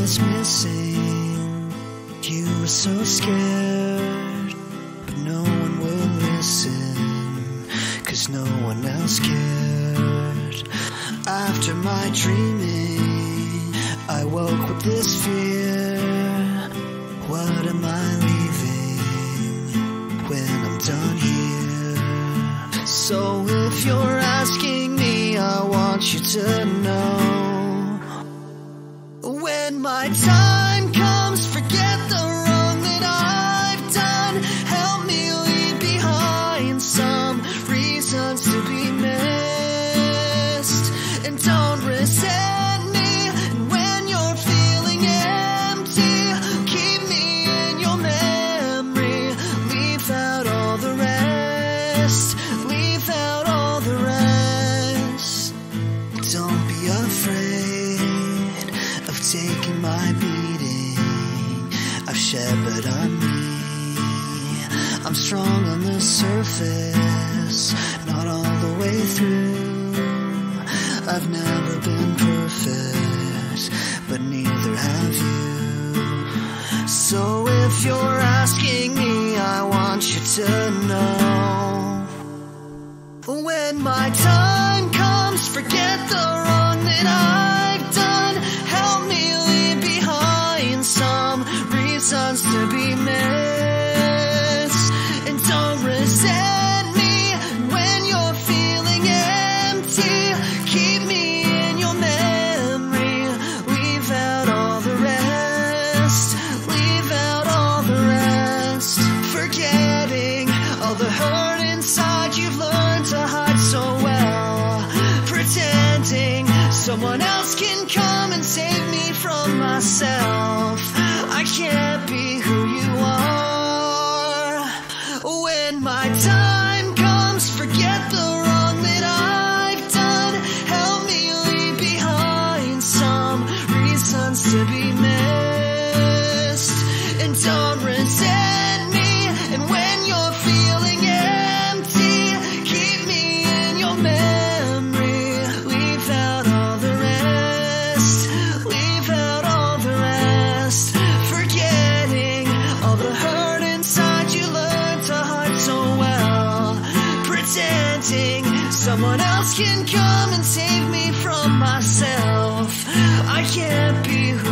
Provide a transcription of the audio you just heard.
was missing. You were so scared, but no one would listen, cause no one else cared. After my dreaming, I woke with this fear. What am I leaving when I'm done here? So if you're asking me, I want you to know my time comes, forget the wrong that I've done. Help me leave behind some reasons to be missed. And don't resent me And when you're feeling empty. Keep me in your memory. Leave out all the rest. Leave out all the rest. Don't be afraid taking my beating. I've but I'm me. I'm strong on the surface, not all the way through. I've never been perfect, but neither have you. So if you're asking me, I want you to know. When my time comes, forget the wrong that I've When my time comes, forget the wrong that I've done. Help me leave behind some reasons to be missed. And don't resent someone else can come and save me from myself. I can't be who